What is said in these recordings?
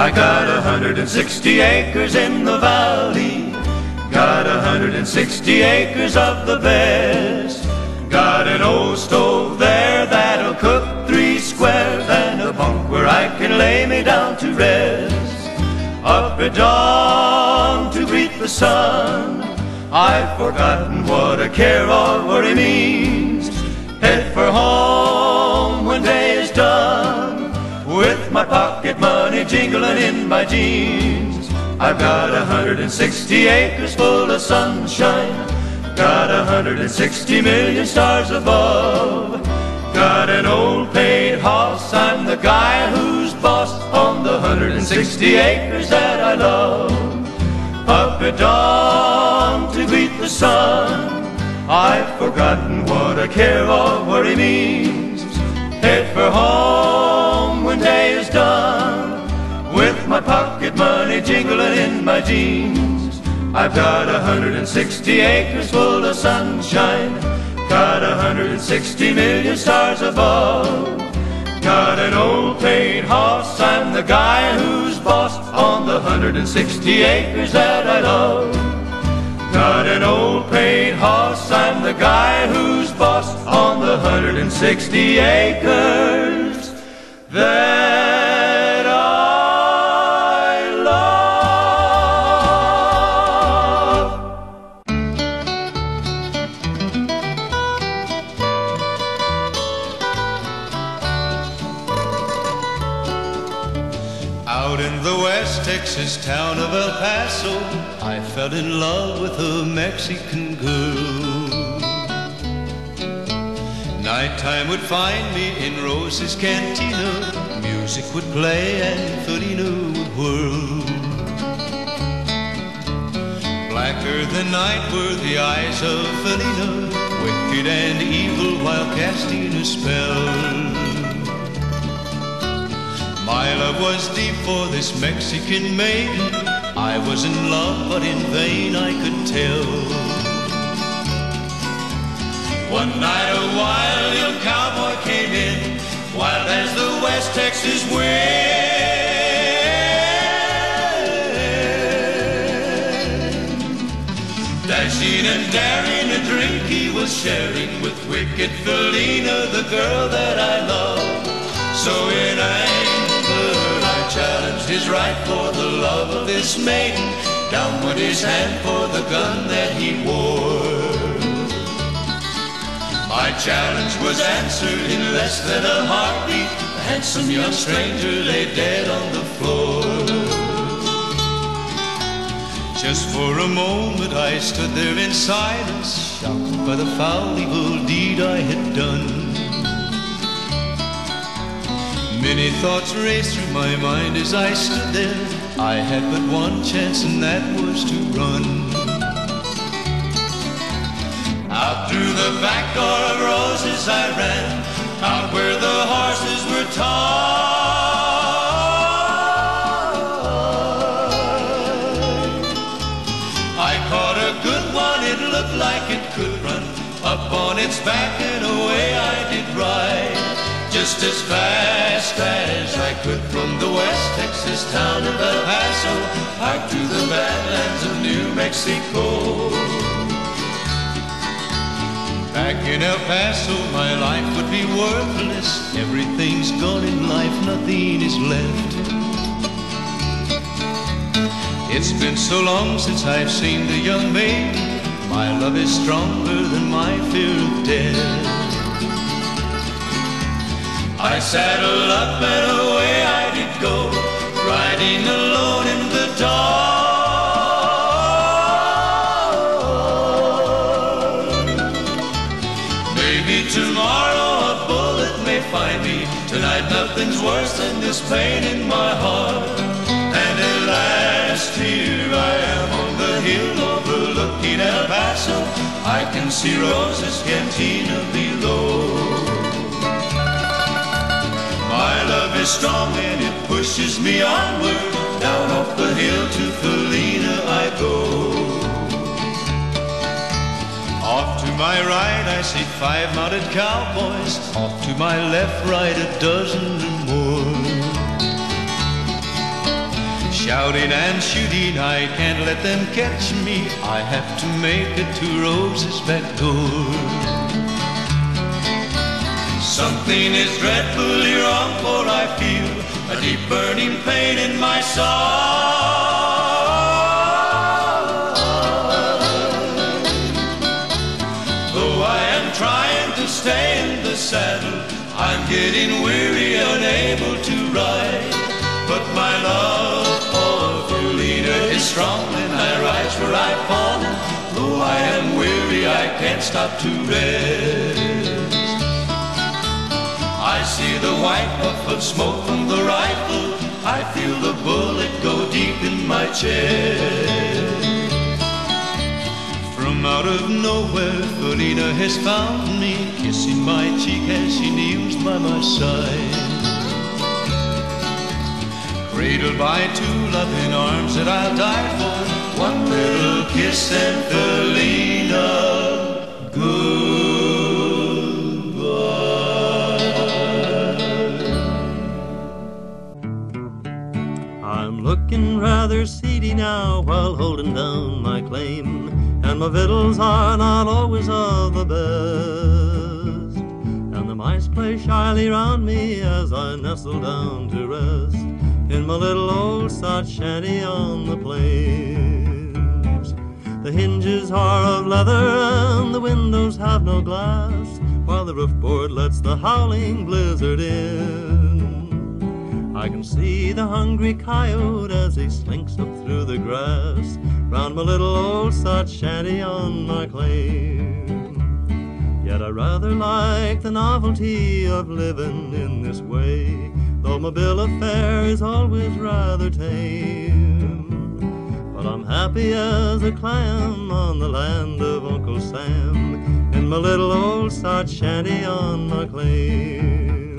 I got a 160 acres in the valley. Got a 160 acres of the best. Got an old stove there that'll cook three squares and a bunk where I can lay me down to rest. Up at dawn to greet the sun. I've forgotten what a care or worry means. Head for home pocket money jingling in my jeans. I've got a hundred and sixty acres full of sunshine. Got a hundred and sixty million stars above. Got an old paid horse. I'm the guy who's boss on the hundred and sixty acres that I love. Up at dawn to greet the sun. I've forgotten what a care or worry means. Head for home done. With my pocket money jingling in my jeans. I've got a hundred and sixty acres full of sunshine. Got a hundred and sixty million stars above. Got an old paid horse. I'm the guy who's boss on the hundred and sixty acres that I love. Got an old paid horse. I'm the guy who's boss on the hundred and sixty acres that I love. Out in the West Texas town of El Paso, I fell in love with a Mexican girl. Nighttime would find me in Rose's cantina. Music would play and Felina would whirl. Blacker than night were the eyes of Felina, wicked and evil while casting a spell. My love was deep for this Mexican maiden. I was in love, but in vain I could tell. One night a wild young cowboy came in, wild as the West Texas wind. Dashing and daring, a drink he was sharing with wicked Felina, the girl that I love. So in anger I challenged his right for the love of this maiden. Down went his hand for the gun that he wore. My challenge was answered in less than a heartbeat. The handsome young stranger lay dead on the floor. Just for a moment I stood there in silence, shocked by the foul evil deed I had done. Many thoughts raced through my mind as I stood there. I had but one chance, and that was to run. Out through the back door of Rose's I ran, out where the horses were tied. I caught a good one, it looked like it could run up on its back, and away I did ride just as fast as I could from the West Texas town of El Paso out to the badlands of New Mexico. Back in El Paso, my life would be worthless. Everything's gone in life, nothing is left. It's been so long since I've seen the young maiden. My love is stronger than my fear of death. I saddled up Tonight nothing's worse than this pain in my heart. And at last here I am on the hill overlooking El Paso. I can see Rose's cantina below. My love is strong and it pushes me onward. Down off the hill to Felina I go. Off to my right I see five mounted cowboys. My left, right, a dozen or more. Shouting and shooting, I can't let them catch me. I have to make it to Rose's back door. Something is dreadfully wrong, for I feel a deep burning pain in my soul. Saddle. I'm getting weary, unable to ride. But my love for Felina is strong, and I rise where I've fallen. Though I am weary, I can't stop to rest. I see the white puff of smoke from the rifle. I feel the bullet go deep in my chest. From out of nowhere, Felina has found me, kissing my cheek as she kneels by my side. Cradled by two loving arms that I'll die for, one little kiss and Felina, my victuals are not always of the best. And the mice play shyly round me as I nestle down to rest in my little old sod shanty on the plains. The hinges are of leather and the windows have no glass, while the roof board lets the howling blizzard in. I can see the hungry coyote as he slinks up through the grass round my little old sod shanty on my claim. Yet I rather like the novelty of living in this way, though my bill of fare is always rather tame. But I'm happy as a clam on the land of Uncle Sam, in my little old sod shanty on my claim.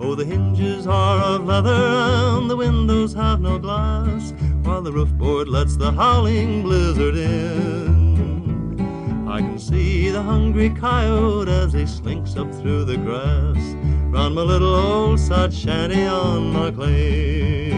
Oh, the hinges are of leather and the windows have no glass, while the roof board lets the howling blizzard in. I can see the hungry coyote as he slinks up through the grass round my little old sod shanty on my claim.